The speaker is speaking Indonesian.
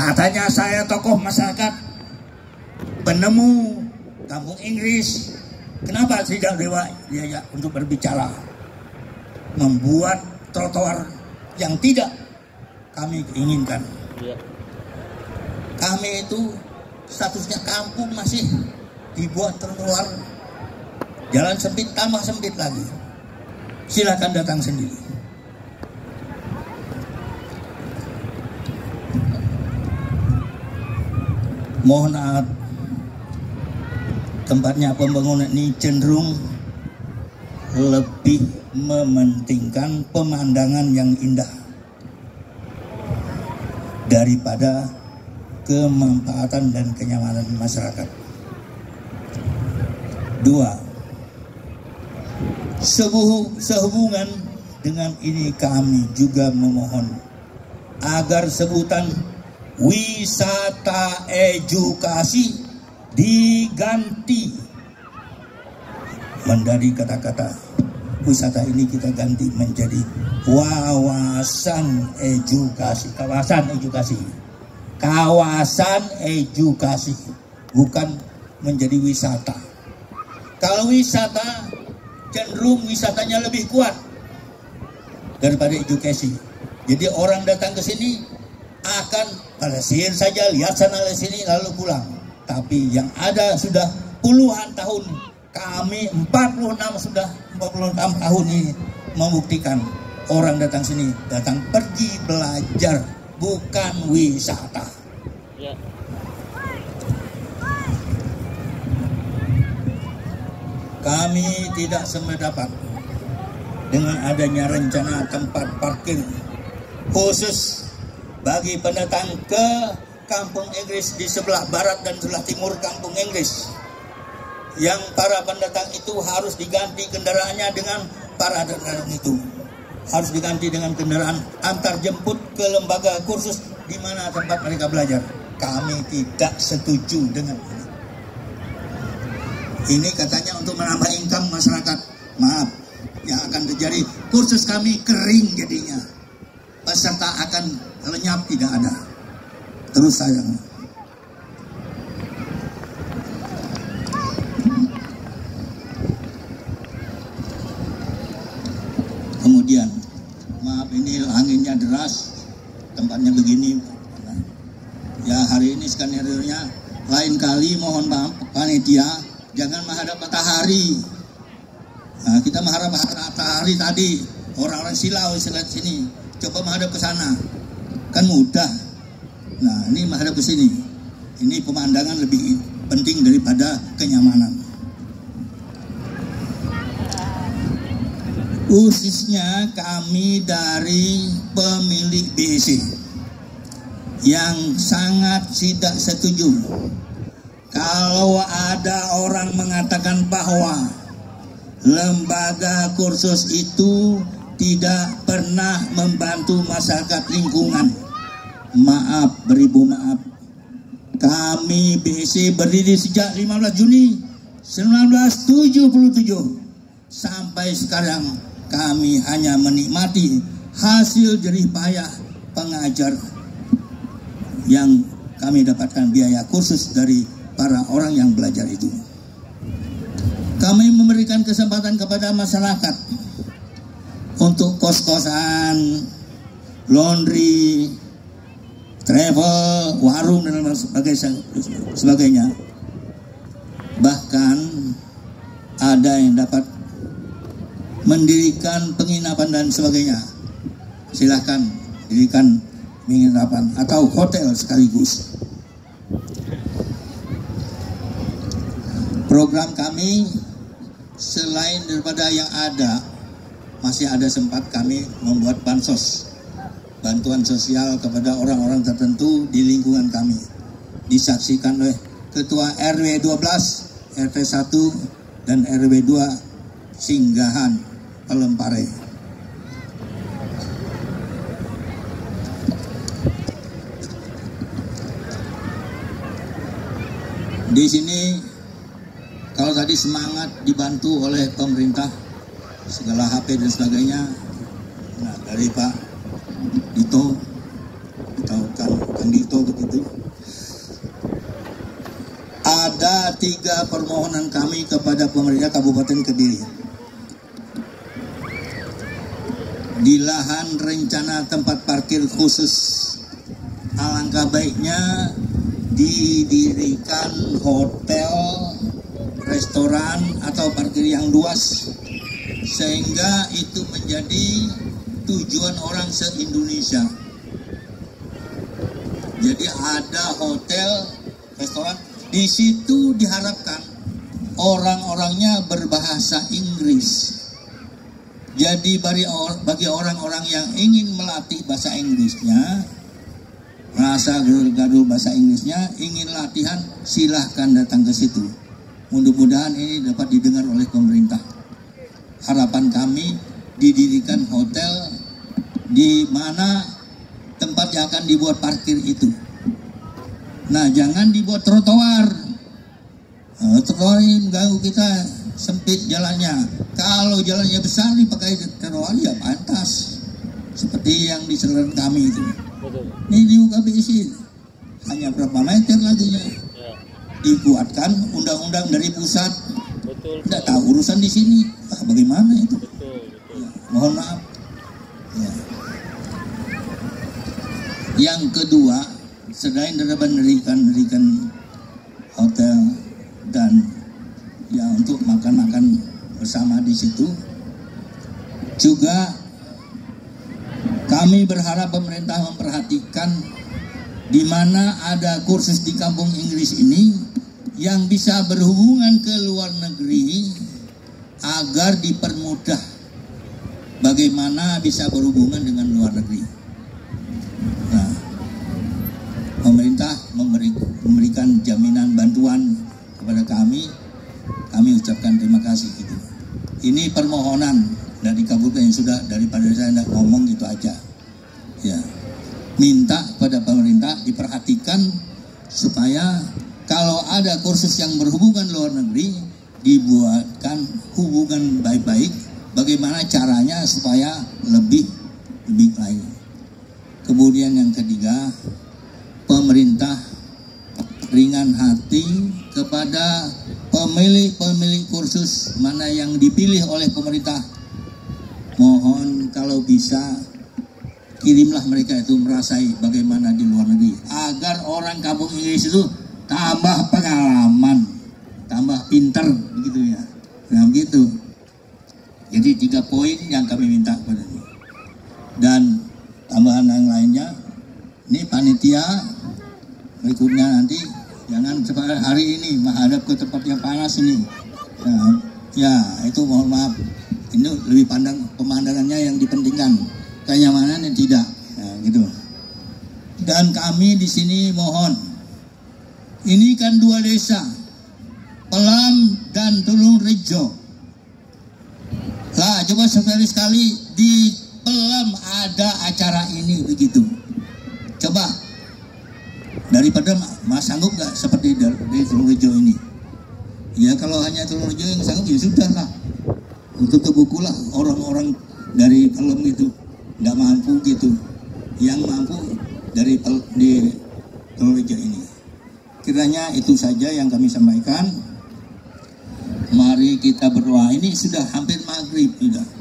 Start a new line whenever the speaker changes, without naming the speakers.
Katanya saya tokoh masyarakat, penemu kampung Inggris. Kenapa tidak dewa diajak untuk berbicara? Membuat trotoar yang tidak kami inginkan.
Iya.
Kami itu statusnya kampung masih dibuat trotoar jalan sempit tambah sempit lagi. Silakan datang sendiri. Mohon maaf tempatnya pembangunan ini cenderung lebih mementingkan pemandangan yang indah daripada kemanfaatan dan kenyamanan masyarakat. Dua, sehubungan dengan ini kami juga memohon agar sebutan wisata edukasi diganti. Menjadi kata-kata wisata ini kita ganti menjadi wawasan edukasi. Kawasan edukasi. Kawasan edukasi bukan menjadi wisata. Kalau wisata cenderung wisatanya lebih kuat daripada edukasi. Jadi orang datang ke sini akan lesir saja lihat sana lihat sini lalu pulang. Tapi yang ada sudah puluhan tahun. Kami 46 sudah 46 tahun ini membuktikan orang datang sini datang pergi belajar bukan wisata.
Iya.
kami tidak sependapat dengan adanya rencana tempat parkir khusus bagi pendatang ke kampung Inggris di sebelah barat dan sebelah timur kampung Inggris yang para pendatang itu harus diganti kendaraannya dengan para pendatang itu. Harus diganti dengan kendaraan antar jemput ke lembaga kursus di mana tempat mereka belajar. Kami tidak setuju dengan ini. Ini katanya untuk menambah income masyarakat. Maaf yang akan terjadi. Kursus kami kering jadinya. Peserta akan lenyap tidak ada. Terus sayang. Kemudian maaf ini anginnya deras tempatnya begini. Ya hari ini skenario nya lain kali mohon maaf panitia jangan menghadap matahari. Nah, kita menghadap matahari tadi. Orang-orang silau selat sini. Coba menghadap ke sana kan mudah. Nah ini menghadap ke sini. Ini pemandangan lebih penting daripada kenyamanan. Khususnya kami dari pemilik BC yang sangat tidak setuju kalau ada orang mengatakan bahwa lembaga kursus itu tidak pernah membantu masyarakat lingkungan. Maaf, beribu maaf. Kami BC berdiri sejak 15 Juni 1977 sampai sekarang kami hanya menikmati hasil jerih payah pengajar yang kami dapatkan biaya khusus dari para orang yang belajar itu. Kami memberikan kesempatan kepada masyarakat untuk kos-kosan, laundry, travel, warung dan sebagainya. Bahkan ada yang dapat mendirikan penginapan dan sebagainya. Silahkan dirikan penginapan atau hotel sekaligus. Program kami selain daripada yang ada, masih ada sempat kami membuat bansos, bantuan sosial kepada orang-orang tertentu di lingkungan kami. Disaksikan oleh Ketua RW 12, RT 1, dan RW 2 Singgahan Pelempare. Di sini kalau tadi semangat dibantu oleh pemerintah segala HP dan sebagainya. Nah, dari Pak Dito, atau Kang, Kang Dito begitu. Ada tiga permohonan kami kepada pemerintah Kabupaten Kediri. Di lahan rencana tempat parkir khusus, alangkah baiknya didirikan hotel, restoran, atau parkir yang luas sehingga itu menjadi tujuan orang se-Indonesia. Jadi ada hotel, restoran, di situ diharapkan orang-orangnya berbahasa Inggris. Jadi bagi orang-orang yang ingin melatih bahasa Inggrisnya, rasa gaduh bahasa Inggrisnya, ingin latihan, silahkan datang ke situ. Mudah-mudahan ini dapat didengar oleh pemerintah. Harapan kami didirikan hotel di mana tempat yang akan dibuat parkir itu. Nah, jangan dibuat trotoar. Nah, trotoar ini mengganggu kita sempit jalannya. Kalau jalannya besar dipakai trotoar ya pantas. Seperti yang di selatan kami itu. Ini di UKBC hanya berapa meter lagi ya. Dibuatkan undang-undang dari pusat. Tidak tahu urusan di sini. Nah, bagaimana itu? mohon maaf ya. yang kedua selain dari mendirikan mendirikan hotel dan ya untuk makan-makan bersama di situ juga kami berharap pemerintah memperhatikan di mana ada kursus di kampung Inggris ini yang bisa berhubungan ke luar negeri agar dipermudah bagaimana bisa berhubungan dengan luar negeri. Nah, pemerintah memberi, memberikan jaminan bantuan kepada kami, kami ucapkan terima kasih gitu. Ini permohonan dari kabupaten yang sudah daripada saya tidak ngomong gitu aja. Ya, minta pada pemerintah diperhatikan supaya kalau ada kursus yang berhubungan luar negeri dibuatkan hubungan baik-baik bagaimana caranya supaya lebih lebih baik. Kemudian yang ketiga, pemerintah ringan hati kepada pemilik-pemilik kursus mana yang dipilih oleh pemerintah. Mohon kalau bisa kirimlah mereka itu merasai bagaimana di luar negeri agar orang kampung Inggris itu tambah pengalaman, tambah pinter begitu ya. Nah begitu. Jadi tiga poin yang kami minta kepada ini. Dan tambahan yang lainnya, ini panitia berikutnya nanti jangan seperti hari ini menghadap ke tempat yang panas ini. Nah, ya itu mohon maaf. Ini lebih pandang pemandangannya yang dipentingkan, kenyamanan yang tidak. Nah, gitu. Dan kami di sini mohon, ini kan dua desa, Pelam dan Tulung Rejo lah coba sekali-sekali di Pelem ada acara ini begitu. Coba daripada Mas sanggup nggak seperti di Tulungajo ini? Ya kalau hanya Tulungajo yang sanggup ya sudah lah. Untuk kebukulah orang-orang dari Pelem itu nggak mampu gitu. Yang mampu dari di Tulungajo ini. Kiranya itu saja yang kami sampaikan. Mari kita berdoa. Ini sudah hampir maghrib sudah.